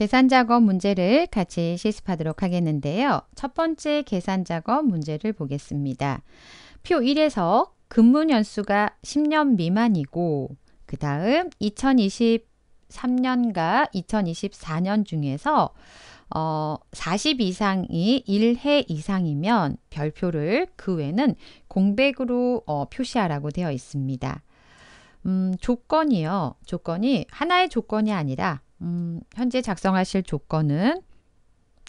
계산 작업 문제를 같이 실습하도록 하겠는데요. 첫 번째 계산 작업 문제를 보겠습니다. 표 1에서 근무 연수가 10년 미만이고 그 다음 2023년과 2024년 중에서 어, 40 이상이 1회 이상이면 별표를 그 외는 공백으로 어, 표시하라고 되어 있습니다. 음, 조건이요. 조건이 하나의 조건이 아니라 음, 현재 작성하실 조건은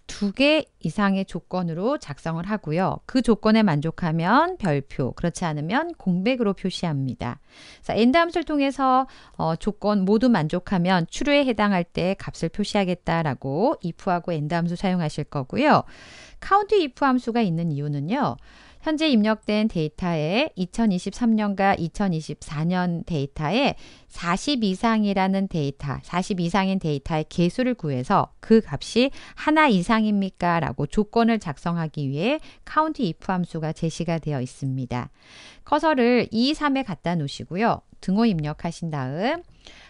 두 개 이상의 조건으로 작성을 하고요. 그 조건에 만족하면 별표, 그렇지 않으면 공백으로 표시합니다. 자, AND 함수를 통해서 어, 조건 모두 만족하면 추루에 해당할 때 값을 표시하겠다라고 if하고 AND 함수 사용하실 거고요. count if 함수가 있는 이유는요. 현재 입력된 데이터에 2023년과 2024년 데이터에 40 이상이라는 데이터, 40 이상인 데이터의 개수를 구해서 그 값이 하나 이상입니까? 라고 조건을 작성하기 위해 count if 함수가 제시가 되어 있습니다. 커서를 E3에 갖다 놓으시고요. 등호 입력하신 다음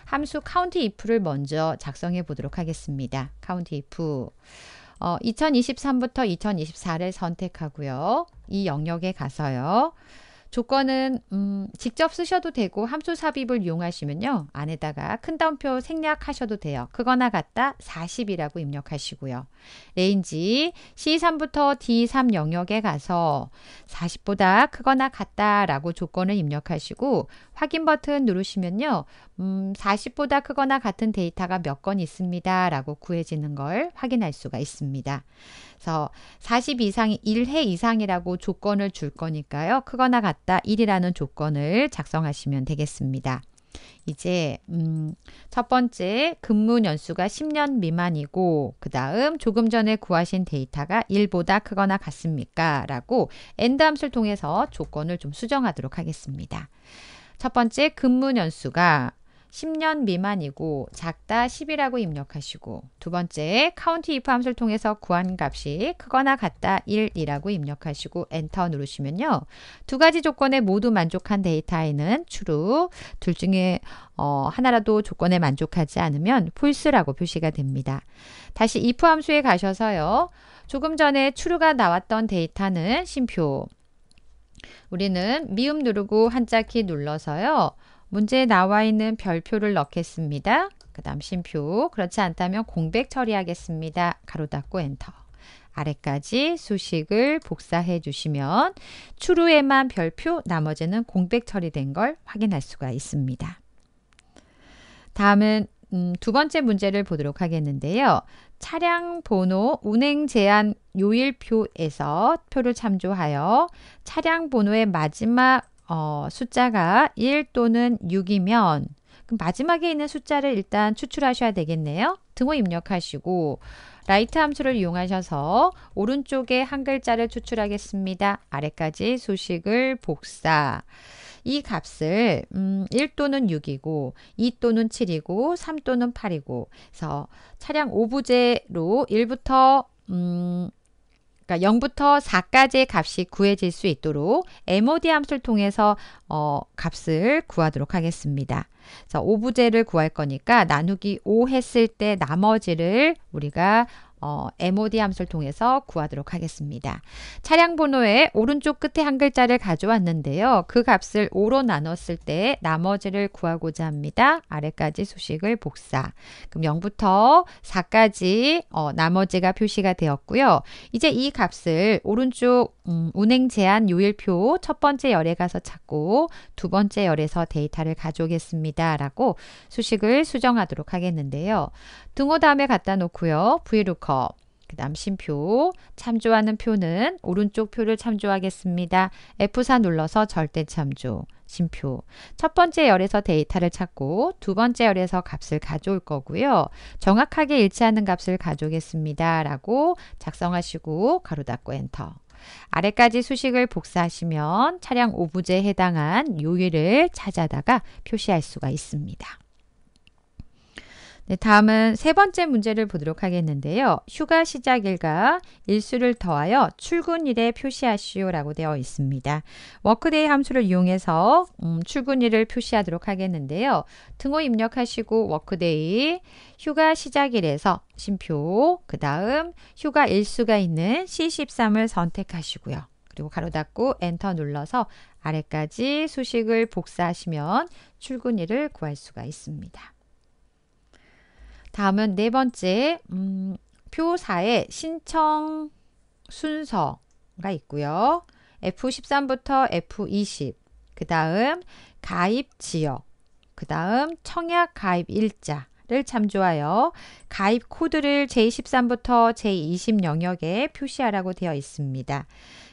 함수 count if를 먼저 작성해 보도록 하겠습니다. count if 어, 2023부터 2024를 선택하고요. 이 영역에 가서요. 조건은 음, 직접 쓰셔도 되고 함수 삽입을 이용하시면요. 안에다가 큰 따옴표 생략하셔도 돼요. 크거나 같다 40이라고 입력하시고요. range C3부터 D3 영역에 가서 40보다 크거나 같다라고 조건을 입력하시고 확인 버튼 누르시면요. 음, 40보다 크거나 같은 데이터가 몇 건 있습니다. 라고 구해지는 걸 확인할 수가 있습니다. 그래서 40 이상이 1회 이상이라고 조건을 줄 거니까요. 크거나 같다 1이라는 조건을 작성하시면 되겠습니다. 이제 음, 첫 번째 근무 연수가 10년 미만이고 그 다음 조금 전에 구하신 데이터가 1보다 크거나 같습니까? 라고 AND 함수를 통해서 조건을 좀 수정하도록 하겠습니다. 첫 번째 근무 연수가 10년 미만이고 작다 10이라고 입력하시고 두 번째 count if 함수를 통해서 구한 값이 크거나 같다 1이라고 입력하시고 엔터 누르시면요. 두 가지 조건에 모두 만족한 데이터에는 true, 둘 중에 어, 하나라도 조건에 만족하지 않으면 false라고 표시가 됩니다. 다시 if 함수에 가셔서요. 조금 전에 true가 나왔던 데이터는 심표 우리는 미음 누르고 한자 키 눌러서요. 문제에 나와 있는 별표를 넣겠습니다. 그 다음 쉼표. 그렇지 않다면 공백 처리하겠습니다. 가로 닫고 엔터. 아래까지 수식을 복사해 주시면 추루에만 별표, 나머지는 공백 처리된 걸 확인할 수가 있습니다. 다음은 음, 두 번째 문제를 보도록 하겠는데요. 차량 번호 운행 제한 요일표에서 표를 참조하여 차량 번호의 마지막 어, 숫자가 1 또는 6이면 그럼 마지막에 있는 숫자를 일단 추출하셔야 되겠네요. 등호 입력하시고 라이트 함수를 이용하셔서 오른쪽에 한 글자를 추출하겠습니다. 아래까지 수식을 복사. 이 값을 음, 1 또는 6이고 2 또는 7이고 3 또는 8이고 그래서 차량 오부제로 1부터 음, 그러니까 0부터 4까지의 값이 구해질 수 있도록 MOD 함수를 통해서 어, 값을 구하도록 하겠습니다. 그래서 오부제를 구할 거니까 나누기 5 했을 때 나머지를 우리가 어, MOD 함수를 통해서 구하도록 하겠습니다. 차량 번호의 오른쪽 끝에 한 글자를 가져왔는데요. 그 값을 5로 나눴을 때 나머지를 구하고자 합니다. 아래까지 수식을 복사. 그럼 0부터 4까지 어, 나머지가 표시가 되었고요. 이제 이 값을 오른쪽 음, 운행 제한 요일표 첫 번째 열에 가서 찾고 두 번째 열에서 데이터를 가져오겠습니다. 라고 수식을 수정하도록 하겠는데요. 등호 다음에 갖다 놓고요. Vlookup 그 다음 심표 참조하는 표는 오른쪽 표를 참조하겠습니다. F4 눌러서 절대 참조 심표 첫 번째 열에서 데이터를 찾고 두 번째 열에서 값을 가져올 거고요. 정확하게 일치하는 값을 가져오겠습니다. 라고 작성하시고 가로 닫고 엔터 아래까지 수식을 복사하시면 차량 오부제에 해당한 요일을 찾아다가 표시할 수가 있습니다. 네, 다음은 세 번째 문제를 보도록 하겠는데요. 휴가 시작일과 일수를 더하여 출근일에 표시하시오라고 되어 있습니다. workday 함수를 이용해서 음, 출근일을 표시하도록 하겠는데요. 등호 입력하시고 workday 휴가 시작일에서 쉼표 그 다음 휴가 일수가 있는 C13을 선택하시고요. 그리고 괄호 닫고 엔터 눌러서 아래까지 수식을 복사하시면 출근일을 구할 수가 있습니다. 다음은 네 번째 음, 표 4에 신청 순서가 있고요. F13부터 F20, 그 다음 가입 지역, 그 다음 청약 가입 일자 를 참조하여 가입 코드를 J13부터 J20 영역에 표시하라고 되어 있습니다.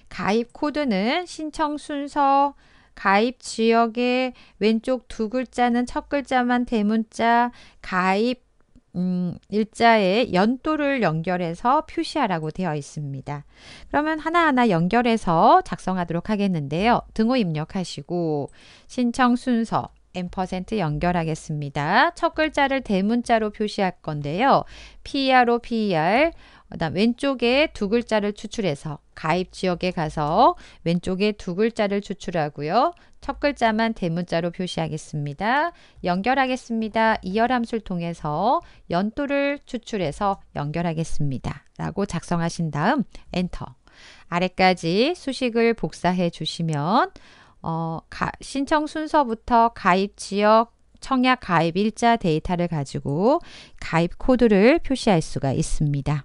가입 코드는 신청 순서, 가입 지역의 왼쪽 두 글자는 첫 글자만 대문자, 가입 음, 일자에 연도를 연결해서 표시하라고 되어 있습니다. 그러면 하나하나 연결해서 작성하도록 하겠는데요. 등호 입력하시고 신청 순서 M% 연결하겠습니다. 첫 글자를 대문자로 표시할 건데요. PR로 PER, 그다음 왼쪽에 두 글자를 추출해서 가입 지역에 가서 왼쪽에 두 글자를 추출하고요. 첫 글자만 대문자로 표시하겠습니다. 연결하겠습니다. 이열 함수를 통해서 연도를 추출해서 연결하겠습니다. 라고 작성하신 다음 엔터. 아래까지 수식을 복사해 주시면 어, 가, 신청 순서부터 가입 지역, 청약 가입 일자 데이터를 가지고 가입 코드를 표시할 수가 있습니다.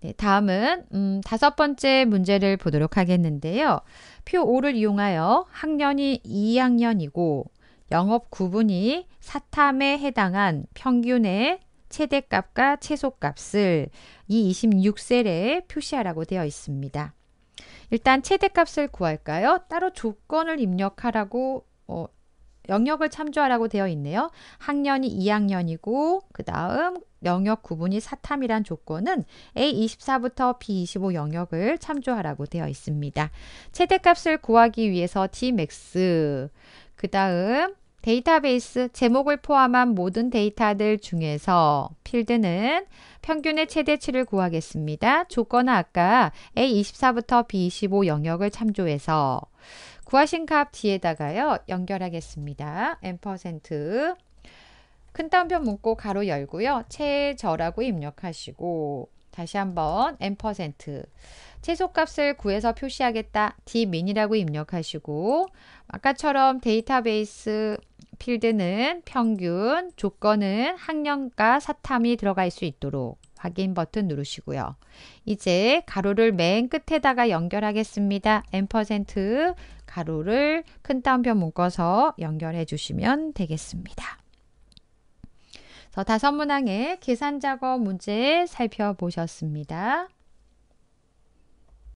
네, 다음은 음, 다섯 번째 문제를 보도록 하겠는데요. 표 5를 이용하여 학년이 2학년이고 영업 구분이 사탐에 해당한 평균의 최대값과 최소값을 이 26셀에 표시하라고 되어 있습니다. 일단 최대값을 구할까요? 따로 조건을 입력하라고 어, 영역을 참조하라고 되어 있네요. 학년이 2학년이고 그 다음 영역 구분이 사탐이란 조건은 A24부터 B25 영역을 참조하라고 되어 있습니다. 최대값을 구하기 위해서 Tmax 그 다음 데이터베이스 제목을 포함한 모든 데이터들 중에서 필드는 평균의 최대치를 구하겠습니다. 조건은 아까 A24부터 B25 영역을 참조해서 구하신 값 뒤에다가요. 연결하겠습니다. M%큰 따옴표 문고 가로 열고요. 최저라고 입력하시고 다시 한번 n% 최소값을 구해서 표시하겠다. d민이라고 입력하시고 아까처럼 데이터베이스 필드는 평균, 조건은 학년과 사탐이 들어갈 수 있도록 확인 버튼 누르시고요. 이제 가로를 맨 끝에다가 연결하겠습니다. n% 가로를 큰 따옴표 묶어서 연결해 주시면 되겠습니다. 다섯 문항의 계산 작업 문제 살펴보셨습니다.